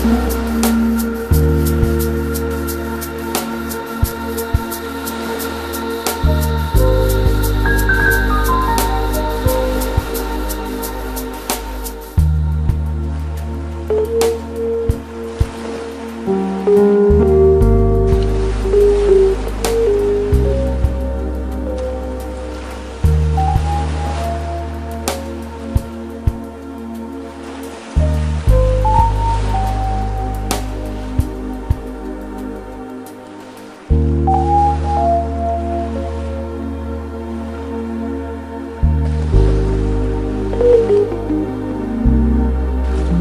Christmas.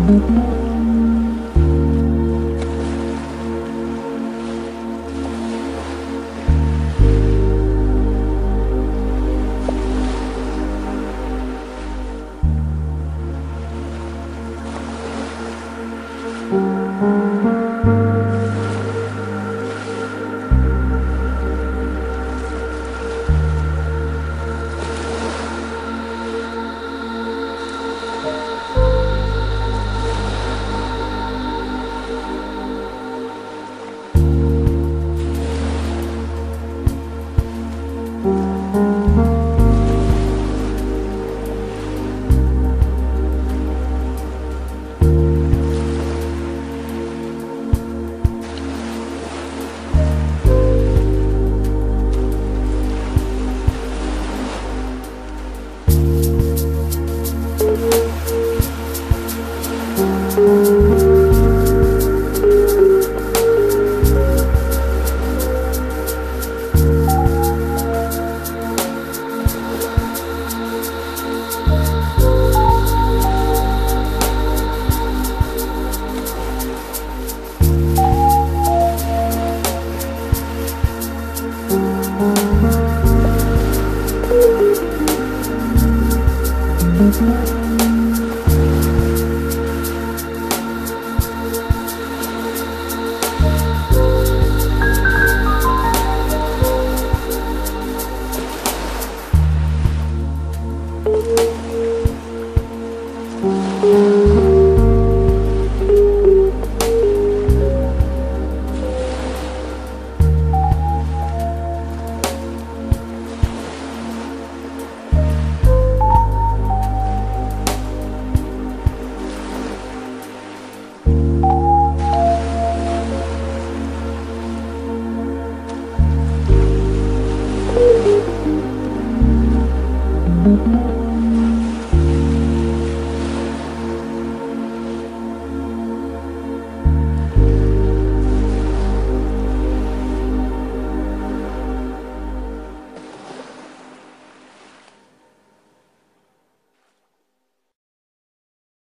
Mm-hmm. Mm-hmm.